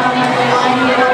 warahmatullahi wabarakatuh.